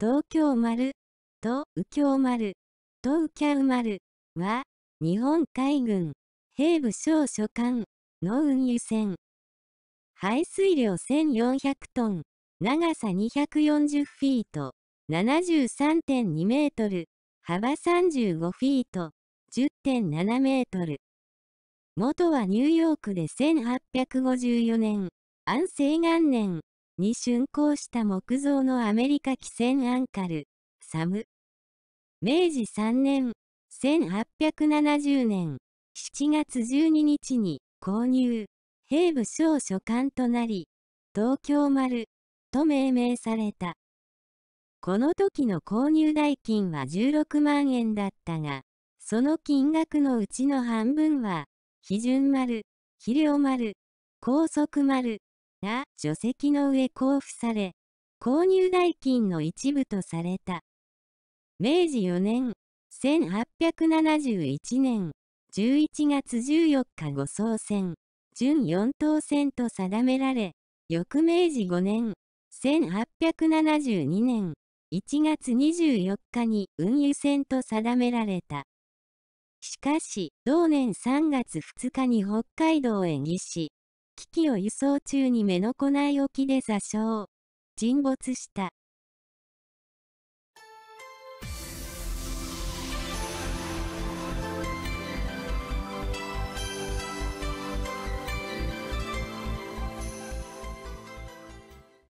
東京丸と右京丸と右京丸は、日本海軍兵部省所管の運輸船。排水量1400トン、長さ240フィート、73.2メートル、幅35フィート、10.7メートル。元はニューヨークで1854年、安政元年に竣工した木造のアメリカ汽船アンカル、サム。明治3年、1870年7月12日に購入、兵部省所管となり、東京丸と命名された。この時の購入代金は16万円だったが、その金額のうちの半分は、基準丸、肥料丸、高速丸が除籍の上交付され、購入代金の一部とされた。明治4年、1871年11月14日ご総選、準4等選と定められ、翌明治5年、1872年1月24日に運輸船と定められた。しかし、同年3月2日に北海道へ義し、機器を輸送中に目のこない沖で座礁、沈没した。